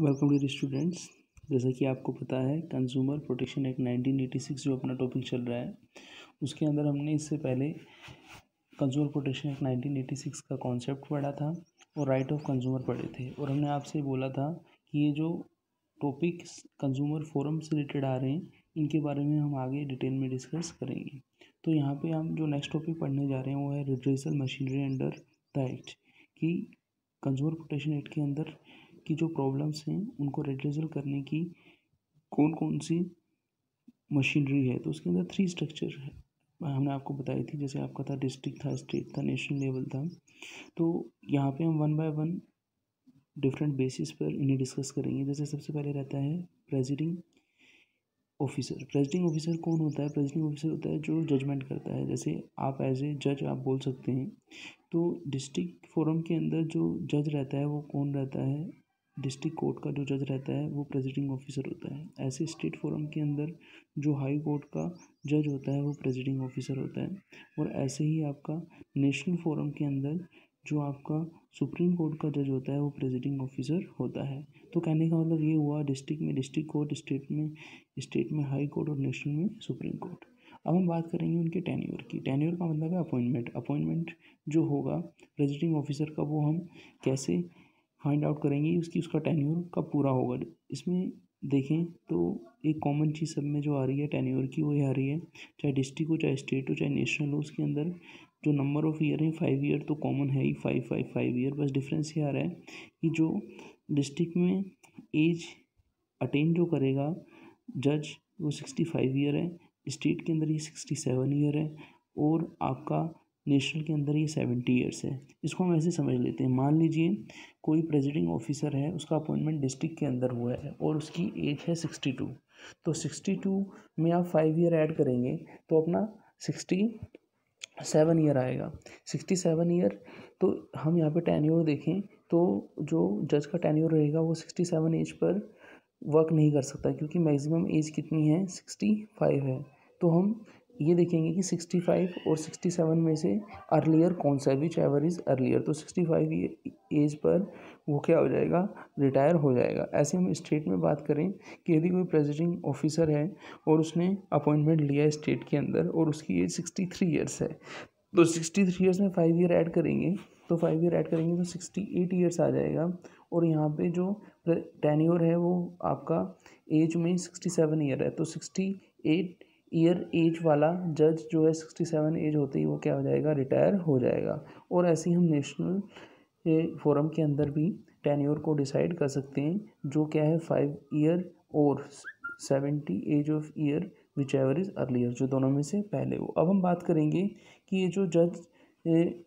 Welcome to students जैसा कि आपको पता है कंज्यूमर प्रोटेक्शन एक्ट 1986 जो अपना टॉपिक चल रहा है, उसके अंदर हमने इससे पहले कंज्यूमर प्रोटेक्शन एक्ट 1986 का कॉन्सेप्ट पढ़ा था और राइट ऑफ़ कंज्यूमर पढ़े थे। और हमने आपसे बोला था कि ये जो टॉपिक्स कंज्यूमर फोरम से रिलेटेड आ रहे हैं, इनके बारे में हम आगे डिटेल में डिस्कस करेंगे। तो यहाँ पे हम जो नेक्स्ट टॉपिक पढ़ने जा रहे हैं, वो है redressal machinery under the act कि कंज्यूमर प्रोटेक्शन एक्ट के अंदर की जो प्रॉब्लम्स हैं, उनको रिड्रेसल करने की कौन कौन सी मशीनरी है? तो उसके अंदर थ्री स्ट्रक्चर है। हमने आपको बताई थी, जैसे आपका था डिस्ट्रिक्ट था स्टेट था नेशनल लेवल था। तो यहाँ पे हम one by one different basis पर इन्हें डिस्कस करेंगे। जैसे सबसे पहले रहता है प्रेजिडिंग ऑफिसर प्रेजिडिंग ऑफिसर कौन होता है? प्रेजिडिंग ऑफिसर होता है जो जजमेंट करता है। जैसे आप एज ए जज आप बोल सकते हैं। तो डिस्ट्रिक्ट फोरम के अंदर जो जज रहता है, वो कौन रहता है? डिस्ट्रिक्ट कोर्ट का जो जज रहता है, वो प्रेजिडिंग ऑफिसर होता है। ऐसे स्टेट फोरम के अंदर जो हाई कोर्ट का जज होता है, वो प्रेजिडिंग ऑफिसर होता है। और ऐसे ही आपका नेशनल फोरम के अंदर जो आपका सुप्रीम कोर्ट का जज होता है, वो प्रेजिडिंग ऑफिसर होता है। तो कहने का मतलब ये हुआ, डिस्ट्रिक्ट में डिस्ट्रिक्ट कोर्ट, स्टेट में स्टेट में हाई कोर्ट और नेशनल में सुप्रीम कोर्ट। अब हम बात करेंगे उनके टेन्योर की। टेन्योर का मतलब है अपॉइंटमेंट। अपॉइंटमेंट जो होगा प्रेजिडिंग ऑफिसर का, वो हम कैसे फाइंड आउट करेंगे उसकी, उसका टेन्योर कब पूरा होगा। इसमें देखें तो एक कॉमन चीज़ सब में जो आ रही है टेन्योर की वो ये आ रही है। चाहे डिस्ट्रिक्ट हो, चाहे स्टेट हो, चाहे नेशनल हो, उसके अंदर जो नंबर ऑफ़ ईयर हैं फाइव ईयर तो कॉमन है ही फाइव फाइव फाइव ईयर बस डिफरेंस ये आ रहा है कि जो डिस्ट्रिक्ट में एज अटेन जो करेगा जज वो सिक्सटी फाइव ईयर है। स्टेट के अंदर ये सिक्सटी सेवन ईयर है और आपका नेशनल के अंदर ये सेवेंटी ईयर्स है। इसको हम ऐसे समझ लेते हैं। मान लीजिए, कोई प्रेजिडिंग ऑफिसर है, उसका अपॉइंटमेंट डिस्ट्रिक्ट के अंदर हुआ है और उसकी एज है सिक्सटी टू तो सिक्सटी टू में आप फाइव ईयर ऐड करेंगे तो अपना सिक्सटी सेवन ईयर आएगा। सिक्सटी सेवन ईयर तो हम यहाँ पे टेन्योर देखें तो जो जज का टेन्योर रहेगा, वो सिक्सटी सेवन एज पर वर्क नहीं कर सकता, क्योंकि मैक्सिमम एज कितनी है? सिक्सटी फाइव है। तो हम ये देखेंगे कि सिक्सटी फाइव और सिक्सटी सेवन में से अर्लियर कौन सा विच एवर इज़ अर्लियर तो सिक्सटी फाइव एज पर वो क्या हो जाएगा? रिटायर हो जाएगा। ऐसे हम स्टेट में बात करें कि यदि कोई प्रेजिडिंग ऑफिसर है और उसने अपॉइंटमेंट लिया है स्टेट के अंदर और उसकी एज सिक्सटी थ्री ईयर्स है तो सिक्सटी थ्री ईयर्स में फाइव ईयर ऐड करेंगे तो फाइव ईयर ऐड करेंगे तो सिक्सटी एट ईयर्स आ जाएगा। और यहाँ पे जो टेन टेन्योर है वो आपका एज में सिक्सटी सेवन ईयर है तो सिक्सटी एट ईयर एज वाला जज जो है सिक्सटी सेवन एज होते ही वो क्या हो जाएगा रिटायर हो जाएगा। और ऐसे ही हम नेशनल फोरम के अंदर भी टेन्योर को डिसाइड कर सकते हैं, जो क्या है फाइव ईयर और seventy age of year whichever is earlier जो दोनों में से पहले हो। अब हम बात करेंगे कि ये जो जज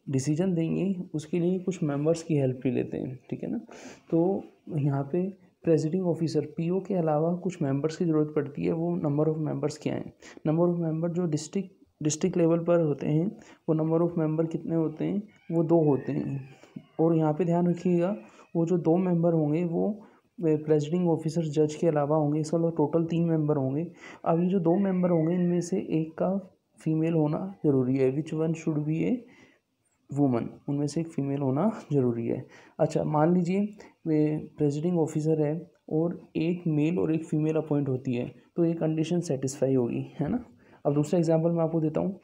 डिसीज़न देंगे, उसके लिए कुछ मेंबर्स की हेल्प भी लेते हैं, ठीक है ना? तो यहाँ पे प्रेजिडिंग ऑफिसर पीओ के अलावा कुछ मेंबर्स की ज़रूरत पड़ती है, वो नंबर ऑफ़ मेंबर्स क्या हैं? नंबर ऑफ़ मेंबर जो डिस्ट्रिक्ट डिस्ट्रिक्ट लेवल पर होते हैं, वो नंबर ऑफ़ मेंबर कितने होते हैं? वो दो होते हैं। और यहाँ पे ध्यान रखिएगा, वो जो दो मेंबर होंगे, वो प्रेजिडिंग ऑफिसर जज के अलावा होंगे इसका मतलब टोटल तीन मेंबर होंगे। अब ये जो दो मेंबर होंगे, इनमें से एक का फीमेल होना ज़रूरी है which one should be a woman उनमें से फ़ीमेल होना ज़रूरी है। अच्छा मान लीजिए, वे प्रेजिडिंग ऑफिसर है और एक मेल और एक फ़ीमेल अपॉइंट होती है तो ये कंडीशन सेटिस्फाई होगी, है ना? अब दूसरा एग्जांपल मैं आपको देता हूँ।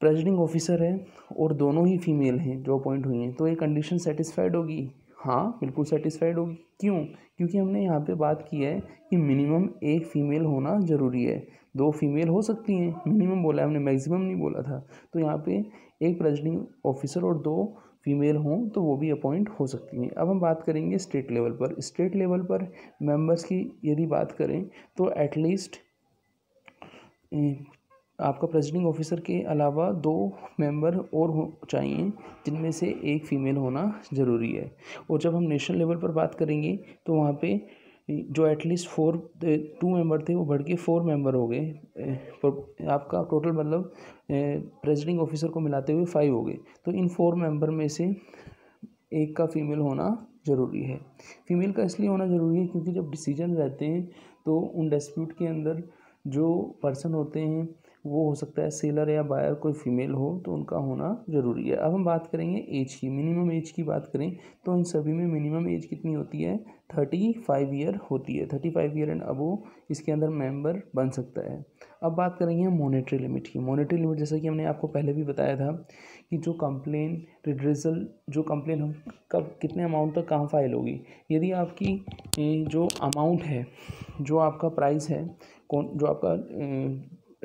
प्रेजिडिंग ऑफिसर है और दोनों ही फीमेल हैं जो अपॉइंट हुई हैं तो ये कंडीशन सेटिस्फाइड होगी? हाँ बिल्कुल सेटिस्फाइड होगी। क्यों? क्योंकि हमने यहाँ पे बात की है कि मिनिमम एक फ़ीमेल होना ज़रूरी है। दो फीमेल हो सकती हैं। मिनिमम बोला है, हमने मैक्सिमम नहीं बोला था। तो यहाँ पे एक प्रेजिडिंग ऑफिसर और दो फीमेल हों तो वो भी अपॉइंट हो सकती हैं। अब हम बात करेंगे स्टेट लेवल पर। स्टेट लेवल पर मेंबर्स की यदि बात करें तो एटलीस्ट आपका प्रेजिडिंग ऑफिसर के अलावा दो मेंबर और हो, चाहिए, जिनमें से एक फ़ीमेल होना ज़रूरी है। और जब हम नेशनल लेवल पर बात करेंगे तो वहाँ पे जो एटलीस्ट फोर टू मेंबर थे, वो बढ़ के फोर मेंबर हो गए आपका टोटल मतलब प्रेजिडिंग ऑफिसर को मिलाते हुए फाइव हो गए। तो इन फोर मेंबर में से एक का फीमेल होना ज़रूरी है। फीमेल का इसलिए होना ज़रूरी है क्योंकि जब डिसीज़न रहते हैं तो उन डिस्प्यूट के अंदर जो पर्सन होते हैं वो हो सकता है सेलर या बायर, कोई फीमेल हो तो उनका होना ज़रूरी है। अब हम बात करेंगे एज की, मिनिमम एज की बात करें तो इन सभी में मिनिमम एज कितनी होती है? थर्टी फाइव ईयर होती है। Thirty five year and above, इसके अंदर मेंबर बन सकता है। अब बात करेंगे मॉनेटरी लिमिट की। मॉनेटरी लिमिट, जैसा कि हमने आपको पहले भी बताया था कि जो कंप्लेन रिड्रेसल जो कंप्लेन हम कब, कितने अमाउंट तक कहाँ फ़ाइल होगी? यदि आपकी जो अमाउंट है, जो आपका प्राइस है, कौन, जो आपका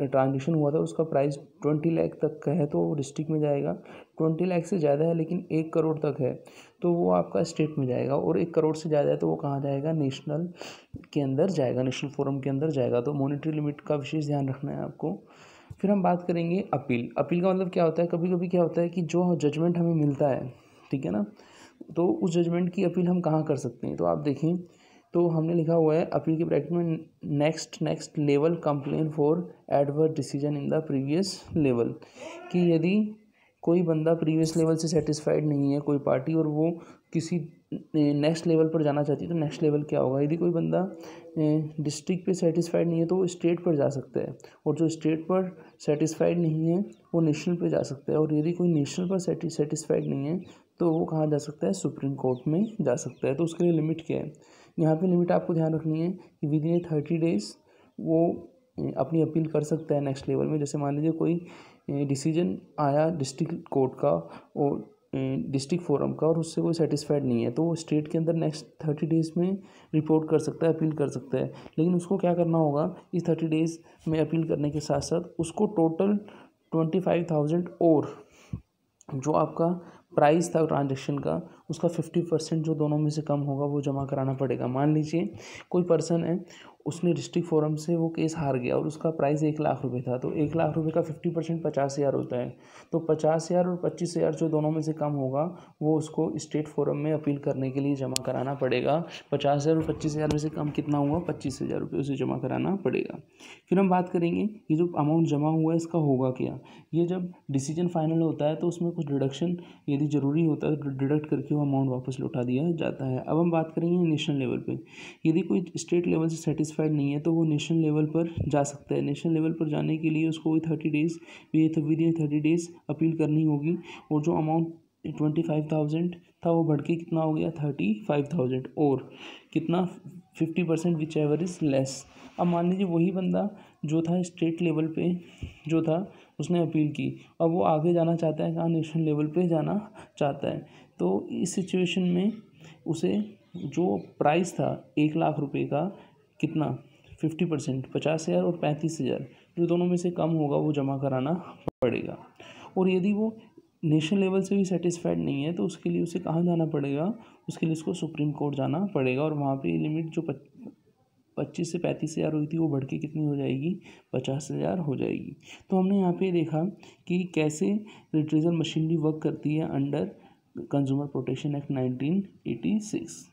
ट्रांजेक्शन हुआ था, उसका प्राइस ट्वेंटी लैख तक का है तो वो डिस्ट्रिक्ट में जाएगा। ट्वेंटी लैख से ज़्यादा है, लेकिन एक करोड़ तक है तो वो आपका स्टेट में जाएगा। और एक करोड़ से ज़्यादा है तो वो कहाँ जाएगा? नेशनल के अंदर जाएगा, नेशनल फोरम के अंदर जाएगा। तो मॉनिटरी लिमिट का विशेष ध्यान रखना है आपको। फिर हम बात करेंगे अपील। अपील का मतलब क्या होता है? कभी कभी क्या होता है कि जो जजमेंट हमें मिलता है, ठीक है ना? तो उस जजमेंट की अपील हम कहाँ कर सकते हैं? तो आप देखें तो हमने लिखा हुआ है, अपील की ब्रैकेट में next next level complain for adverse decision in the previous level कि यदि कोई बंदा प्रीवियस लेवल से सेटिस्फाइड नहीं है, कोई पार्टी और वो किसी नेक्स्ट लेवल पर जाना चाहती है तो नेक्स्ट लेवल क्या होगा? यदि कोई बंदा डिस्ट्रिक्ट पे सेटिस्फाइड नहीं है तो वो स्टेट पर जा सकता है। और जो स्टेट पर सेटिस्फाइड नहीं है, वो नेशनल पे जा सकता है। और यदि कोई नेशनल पर सेटिस्फाइड नहीं है तो वो कहाँ जा सकता है? सुप्रीम कोर्ट में जा सकता है। तो उसके लिए लिमिट क्या है? यहाँ पे लिमिट आपको ध्यान रखनी है कि within a thirty days वो अपनी अपील कर सकता है नेक्स्ट लेवल में। जैसे मान लीजिए कोई डिसीज़न आया डिस्ट्रिक्ट कोर्ट का और डिस्ट्रिक्ट फोरम का और उससे कोई सेटिस्फाइड नहीं है तो वो स्टेट के अंदर नेक्स्ट थर्टी डेज़ में रिपोर्ट कर सकता है अपील कर सकता है। लेकिन उसको क्या करना होगा? इस थर्टी डेज़ में अपील करने के साथ साथ उसको टोटल ट्वेंटी फाइव थाउज़ेंड और जो आपका प्राइस था ट्रांजेक्शन का उसका फिफ्टी परसेंट जो दोनों में से कम होगा, वो जमा कराना पड़ेगा। मान लीजिए कोई पर्सन है, उसने डिस्ट्रिक्ट फोरम से वो केस हार गया और उसका प्राइस एक लाख रुपए था तो एक लाख रुपए का फिफ्टी परसेंट पचास हज़ार होता है। तो पचास हज़ार और पच्चीस हज़ार जो दोनों में से कम होगा, वो उसको स्टेट फोरम में अपील करने के लिए जमा कराना पड़ेगा। पचास हज़ार और पच्चीस हज़ार में से कम कितना हुआ पच्चीस हज़ार रुपये उसे जमा कराना पड़ेगा। फिर हम बात करेंगे, ये जो अमाउंट जमा हुआ है, इसका होगा क्या? ये जब डिसीज़न फाइनल होता है तो उसमें कुछ डिडक्शन यदि ज़रूरी होता है तो डिडक्ट करके वो अमाउंट वापस लौटा दिया जाता है। अब हम बात करेंगे नेशनल लेवल पर यदि कोई स्टेट लेवल से सेटिस्फाइड नहीं है तो वो नेशनल लेवल पर जा सकता है। नेशनल लेवल पर जाने के लिए उसको thirty days within thirty days appeal करनी होगी। और जो अमाउंट ट्वेंटी फाइव थाउज़ेंड था, वो बढ़ के कितना हो गया? थर्टी फाइव थाउज़ेंड और कितना? Fifty percent whichever is less अब मान लीजिए वही बंदा जो था स्टेट लेवल पे, जो था, उसने अपील की। अब वो आगे जाना चाहता है, कहाँ? नेशनल लेवल पे जाना चाहता है। तो इस सिचुएशन में उसे जो प्राइस था एक लाख रुपए का कितना? फिफ्टी परसेंट पचास हज़ार और पैंतीस हज़ार। जो दोनों में से कम होगा वो जमा कराना पड़ेगा। और यदि वो नेशनल लेवल से भी सेटिस्फाइड नहीं है तो उसके लिए उसे कहाँ जाना पड़ेगा? उसके लिए उसको सुप्रीम कोर्ट जाना पड़ेगा और वहाँ पे लिमिट जो पच्चीस से पैंतीस हज़ार हुई थी, वो बढ़ के कितनी हो जाएगी? पचास हज़ार हो जाएगी। तो हमने यहाँ पे देखा कि कैसे रिट्रीजल मशीनरी वर्क करती है under consumer protection act nineteen eighty six